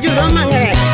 Juromangala.